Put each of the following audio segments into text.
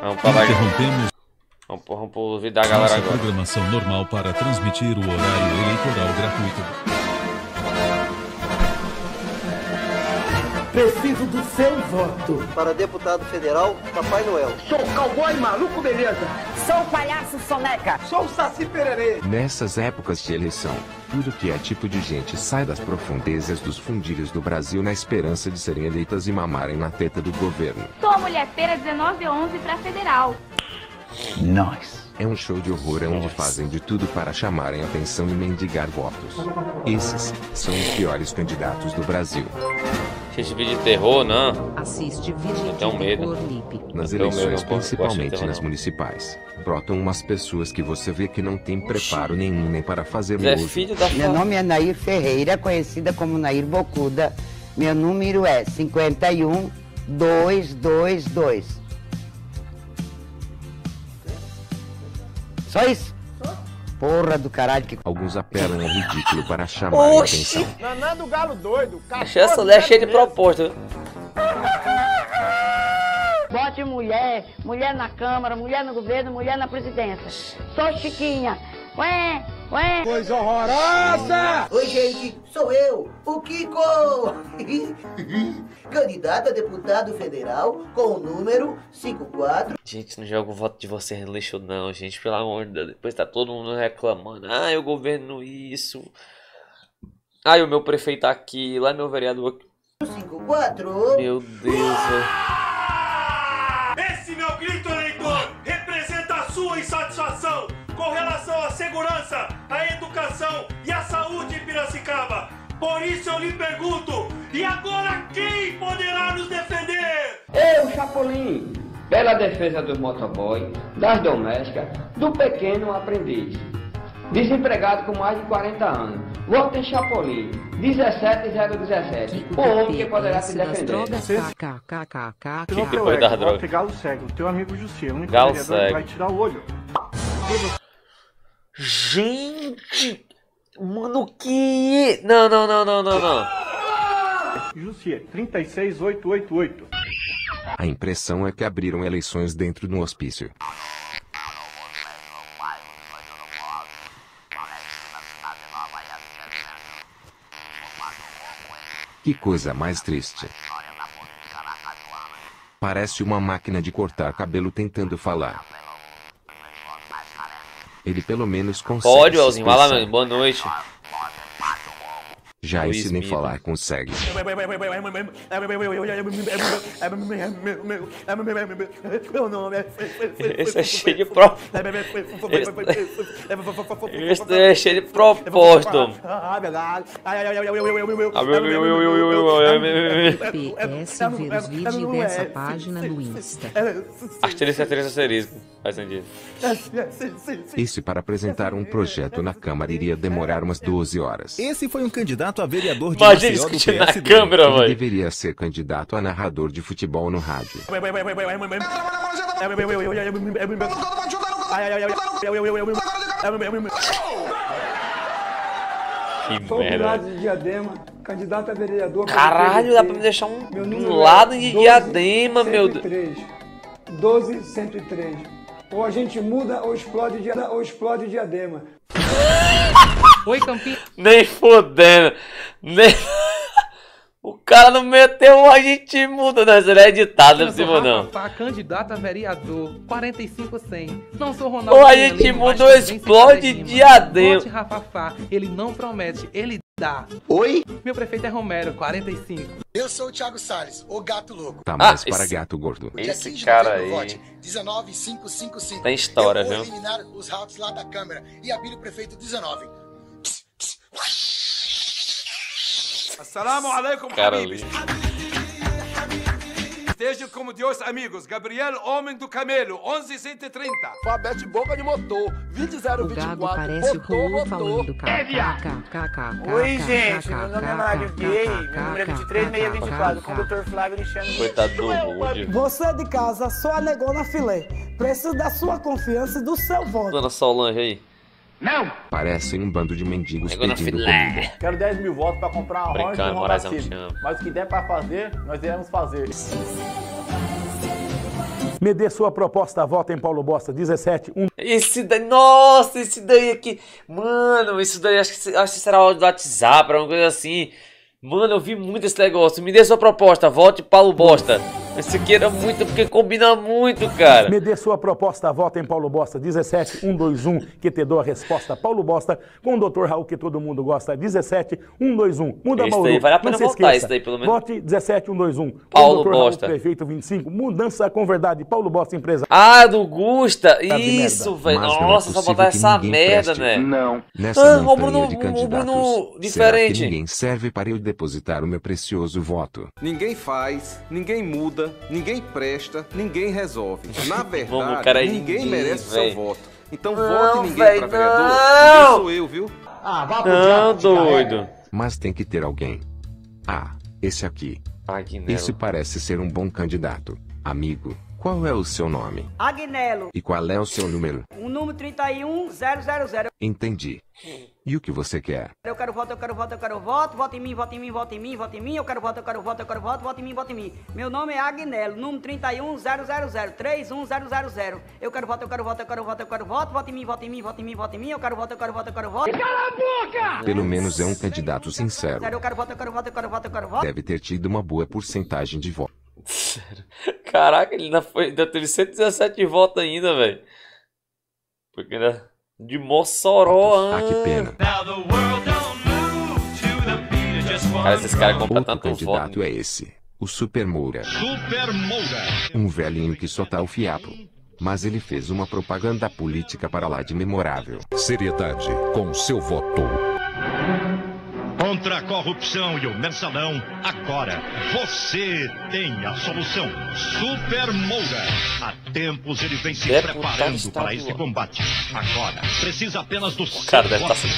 Vamos para lá. Interrompemos Vamos, vamos pôr o vídeo da galera nossa agora. programação normal para transmitir o horário eleitoral gratuito. Preciso do seu voto. Para deputado federal, Papai Noel. Sou cowboy maluco, beleza? Sou palhaço soneca. Sou o Saci Pererê. Nessas épocas de eleição, tudo que é tipo de gente sai das profundezas dos fundilhos do Brasil na esperança de serem eleitas e mamarem na teta do governo. Sou a mulher feira 1911 para federal. Nós. É um show de horror onde fazem de tudo para chamarem atenção e mendigar votos. Esses são os piores candidatos do Brasil. Assiste vídeo de terror, não. Assiste vídeo Eu tenho de medo. terror. Nas Eu tenho medo, eleições, principalmente terror, nas municipais, brotam umas pessoas que você vê que não tem preparo nenhum nem para fazer uso. Filho da Meu nome é Nair Ferreira, conhecida como Nair Bocuda. Meu número é 51222. Só isso? Porra do caralho que Alguns apelam ao ridículo para chamarem Oxi! atenção. Naná do Galo doido. Achei essa mulher cheia de proposta. Bote mulher, mulher na Câmara, mulher no governo, mulher na presidência. Sou Chiquinha. Ué, ué. Coisa horrorosa. Oi, gente, sou eu, o Kiko. Candidato a deputado federal com o número 54. Gente, não joga o voto de vocês no lixo, não, gente. Pelo amor de Deus. Depois tá todo mundo reclamando. Ai, o governo isso. Ai, o meu prefeito aqui. Lá meu vereador aqui. 54. Meu Deus, velho. Com relação à segurança, à educação e à saúde em Piracicaba. Por isso eu lhe pergunto, e agora quem poderá nos defender? Eu, Chapolin, pela defesa dos motoboys, das domésticas, do pequeno aprendiz. Desempregado com mais de 40 anos. Em Chapolin, 17017. O homem que poderá se defender. KKKKK. Depois das drogas. Galo cego. Teu amigo Jussi. O único Galo que cego. vai tirar o olho. Gente! Mano, que. Não, não, não, não, não, não. Jussi, 36888. A impressão é que abriram eleições dentro do hospício. Que coisa mais triste. Parece uma máquina de cortar cabelo tentando falar. Ele pelo menos consegue. Pode, Elzinho. Vai lá, meu. Boa noite. Já Luiz esse nem falar consegue. É... Esse é cheio de pro... Esse é cheio de propósito. PS ver os vídeos dessa página no Insta. Asterisco, asterisco, asterisco. Faz sentido. Esse para apresentar um projeto na Câmara iria demorar umas 12 horas. Esse foi um candidato a vereador de Imagina Maceió do discutindo na PSD. câmera, Ele velho. deveria ser candidato a narrador de futebol no rádio. Que Sou merda. Pilatos de Diadema, candidato a vereador. Caralho, dá pra me deixar um, Meu um número lado é de 12, diadema, meu Deus. 103. 12, 103. Ou a gente muda ou explode, ou explode diadema. Oi, Campinho. Nem fodendo. Nem... O cara não meteu a gente muda, não. Isso não é editado, não é possível não. candidato a vereador, 4500. Não sou Ronaldo. Ou a gente mudou, explode diadema. Rafafá, ele não promete, ele dá. Oi? Meu prefeito é Romero, 45. Eu sou o Thiago Salles, o gato louco. Tá Ah, mais para esse- gato gordo. Esse 15 de cara aí. vote 19555. Tem história, Eu vou viu? eliminar os ratos lá da Câmara e abrir o prefeito 19. Assalamu alaikum, Cara habibis. Estejam como Deus amigos. Gabriel, homem do camelo, 1130. Fabete boca de motor, 20024. O gado parece o Raul falando KKKKK. Oi, gente, meu nome é Mário Gay, meu número é 23624, com o Dr. Flávio Alexandre. Coitado do Rude. Você de casa, só a negona filé. Preciso da sua confiança e do seu voto. Dona Solange aí. Parecem um bando de mendigos pedindo comida. Quero 10 mil votos para comprar uma Honda e um Honda Civic. Mas o que der para fazer, nós iremos fazer. Me dê sua proposta, vota em Paulo Bosta 17 1 Esse daí, nossa, esse daí aqui. Mano, isso daí acho que, acho que será áudio do WhatsApp, alguma coisa assim. Mano, eu vi muito esse negócio. Me dê sua proposta, vote Paulo Bosta. Esse aqui era muito, porque combina muito, cara. Me dê sua proposta, vota em Paulo Bosta 17 121 que te dou a resposta Paulo Bosta com o Dr. Raul que todo mundo gosta 17 121. Muda Esse Mauru. daí vale a pena votar, esqueça. esse daí, pelo menos. Vote 17 121. Com Paulo o Dr. Bosta. Raul prefeito 25. Mudança com verdade Paulo Bosta empresa. Ah, do Gusta. Tá Isso, velho. É Nossa, só possível botar essa merda, preste. né? Não. Nessa Ah, o Bruno, de o candidatos, Bruno será diferente. que ninguém serve para eu depositar o meu precioso voto? Ninguém faz, ninguém muda, ninguém presta, ninguém resolve. Na verdade, cara, ninguém ninguém, merece véi. seu voto. Então Não, vote ninguém véi, pra vereador. não! Ninguém sou eu, viu? Ah, vá Não, doido. Mas tem que ter alguém. Ah, esse aqui. Aguinaldo. Esse parece ser um bom candidato. Amigo, qual é o seu nome? Agnello, E qual é o seu número? o número 31000. Entendi. E o que você quer? Eu quero voto, eu quero voto, eu quero voto, voto em mim, voto em mim, voto em mim, voto em mim, eu quero voto, eu quero voto, eu quero voto, voto em mim, voto em mim. Meu nome é Agnello, número 31000, 31000. Eu quero voto, eu quero voto, eu quero voto, eu quero voto, voto em mim, voto em mim, voto em mim, voto em mim, eu quero voto, eu quero voto, eu quero voto. Cala a boca! Pelo menos é um candidato sincero. Eu quero voto, eu quero voto, eu quero voto, eu quero voto. Deve ter tido uma boa porcentagem de votos. Caraca, ele ainda, foi, ainda teve 117 votos ainda, velho. Porque ainda. De Mossoró, Ah, que pena. Cara, esses caras compram Outro tanto voto. candidato é esse. O Super Moura. Super Moura. Um velhinho que só tá o fiapo. Mas ele fez uma propaganda política para lá de memorável. Seriedade com seu voto. Contra a corrupção e o mensalão, agora você tem a solução. Super Moura. Há tempos ele vem se Deputado preparando estadual. para esse combate. Agora, precisa apenas do seu cara deve tá voto.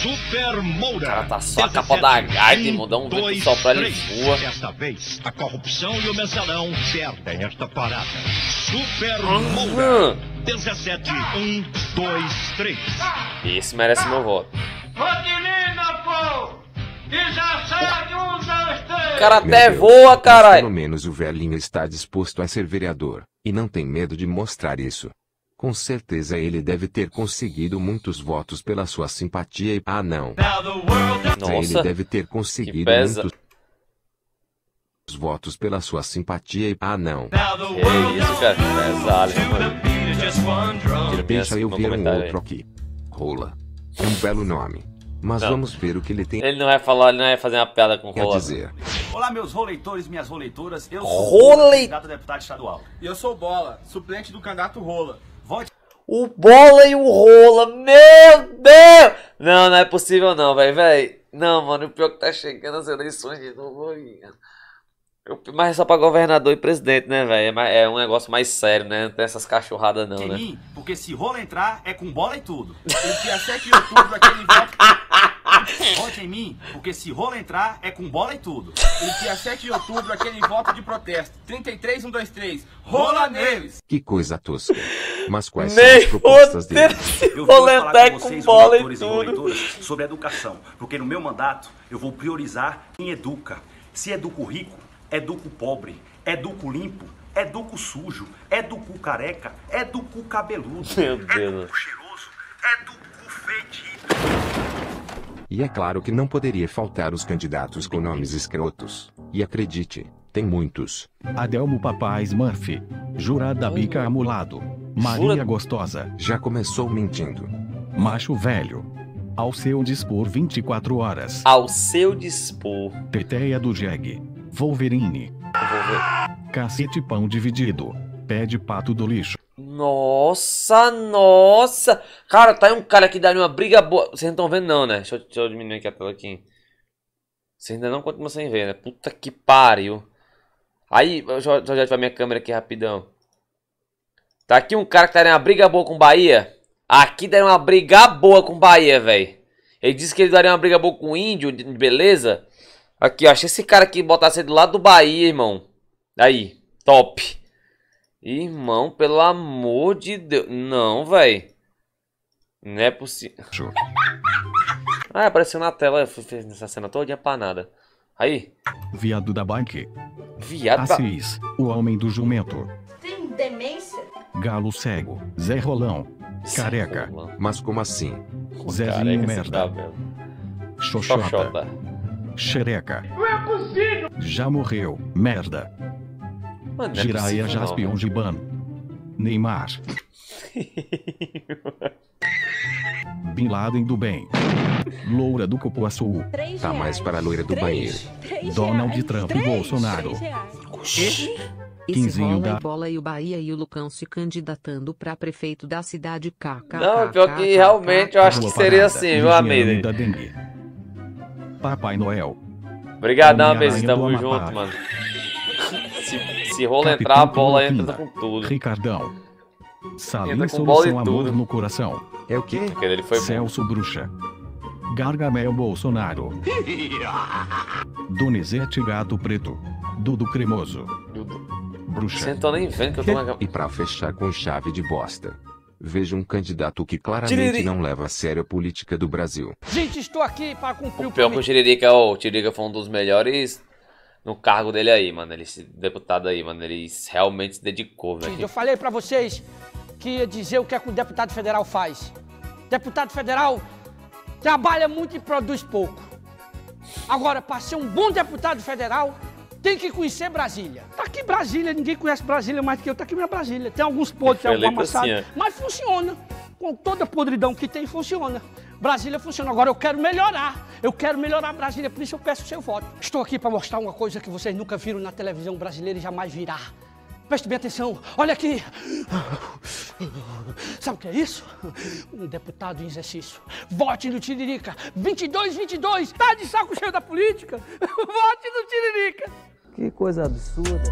Super Moura. O cara tá só a capa da e mudar um vento só pra ele voa. Desta vez, a corrupção e o mensalão perdem esta parada. Super Aham. Moura. 17, 1, 2, 3. Esse merece meu voto. O cara até Deus, voa, caralho. Pelo menos o velhinho está disposto a ser vereador. E não tem medo de mostrar isso. Com certeza ele deve ter conseguido muitos votos pela sua simpatia e. Ah, não. Ele Nossa, deve ter que conseguido pesa. muitos votos pela sua simpatia e. Ah, não. Que isso, cara. Pesado, mano. Tira Deixa eu ver um outro aí. aqui. Rola. É um belo nome. Mas Não. vamos ver o que ele tem Ele não vai falar, ele não vai fazer uma piada com rola. dizer. Olá, meus roleitores, minhas roleitoras. Eu Rolei- sou o candidato a deputado estadual. E eu sou Bola, suplente do candidato Rola. Vote O bola e o rola, meu Deus! Não, não é possível não, velho, velho. Não, mano, o pior que tá chegando as eleições de novo. Eu- Mas é só pra governador e presidente, né, velho? É É um negócio mais sério, né? Não tem essas cachorradas não, em né? mim, porque se rola entrar, é com bola e tudo. E dia 7 de outubro, aquele voto. Vote em mim, porque se rola entrar, é com bola e tudo. E dia 7 de outubro, aquele voto de protesto. 33123. Rola neles! Que coisa tosca. Mas quais são Nem as propostas dele? Eu vou falar com com vocês, bola e e tudo. roleitoras, sobre educação. Porque no meu mandato, eu vou priorizar quem educa. Se educa o rico, educa o pobre. Educa o limpo, educa o sujo. Educa o careca, educa o cabeludo. Meu Deus. cheiroso, educa o fedido. E é claro que não poderia faltar os candidatos com nomes escrotos. E acredite, tem muitos. Adelmo Papais Murphy. Jurada Bica Amulado. Maria Gostosa. Já começou mentindo. Macho Velho. Ao seu dispor 24 horas. Ao seu dispor. Teteia do Jeg. Wolverine. Cacete Pão Dividido. Pé de Pato do Lixo. Nossa, nossa! Cara, tá aí um cara que daria uma briga boa. Vocês não estão vendo, não, né? Deixa eu, deixa eu diminuir aqui a tela aqui. Vocês ainda não continuam sem ver, né? Puta que pariu. Aí, deixa eu deixa eu minha câmera aqui rapidão. Tá aqui um cara que daria uma briga boa com o Bahia. Aqui daria uma briga boa com o Bahia, velho. Ele disse que ele daria uma briga boa com o Índio, beleza? Aqui, ó. Achei esse cara aqui botasse ele do lado do Bahia, irmão. Aí, top. Irmão, pelo amor de Deus. Não, velho. Não é possível. Ah, apareceu na tela. Eu fui- fiz essa cena todinha pra nada. Aí. Viado da Bike. Viado da... Assis. O Homem do Jumento. Tem Paciência. Galo cego. Zé Rolão. Careca. Mas como assim? Zezinho Careca, esse merda. Xoxota. Xoxota. Xereca. Não é possível! Já morreu. Merda. Mano, não é Jaspion velho. Giban. Neymar. Bin Laden do bem. Loura do Cupuaçu. Tá mais para a loira do banheiro. Donald Trump e Bolsonaro. Quinzinho rola da- e bola e o Bahia e o Lucão se candidatando pra prefeito da cidade KK. Não, pior que realmente eu acho que seria assim, viu, Vigiane amigo? Papai Noel. Obrigadão, do tamo junto, mano. Se, se rola Capitão entrar, a bola entra com tudo. Ricardão. Salim Solução Amor no Coração. É o quê? Aquele ele foi bom. Celso Bruxa. Gargamel Bolsonaro. Donizete Gato Preto. Dudu Cremoso. Bruxa. Você não tô nem vendo que eu tô na... E pra fechar com chave de bosta. Veja um candidato que claramente Tiriri. não leva a sério a política do Brasil. Gente, estou aqui para cumprir o Pior que o Tiririca, ó, o Tiririca foi um dos melhores no cargo dele aí, mano. Ele, esse deputado aí, mano. Ele realmente se dedicou, velho. Eu falei pra vocês que ia dizer o que, é que o deputado federal faz. Deputado federal trabalha muito e produz pouco. Agora, para ser um bom deputado federal, tem que conhecer Brasília. Tá aqui Brasília, ninguém conhece Brasília mais do que eu. Tá aqui minha Brasília. Tem alguns podres, tem alguma amassada, assim, mas funciona. Com toda a podridão que tem, funciona. Brasília funciona. Agora eu quero melhorar. Eu quero melhorar Brasília, por isso eu peço o seu voto. Estou aqui para mostrar uma coisa que vocês nunca viram na televisão brasileira e jamais virá. Preste bem atenção. Olha aqui. Sabe o que é isso? Um deputado em exercício. Vote no Tiririca. 22, 22. Tá de saco cheio da política? Vote no Tiririca. Que coisa absurda.